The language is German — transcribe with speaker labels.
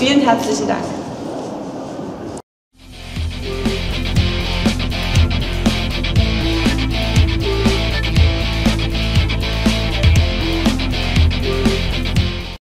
Speaker 1: Vielen herzlichen Dank.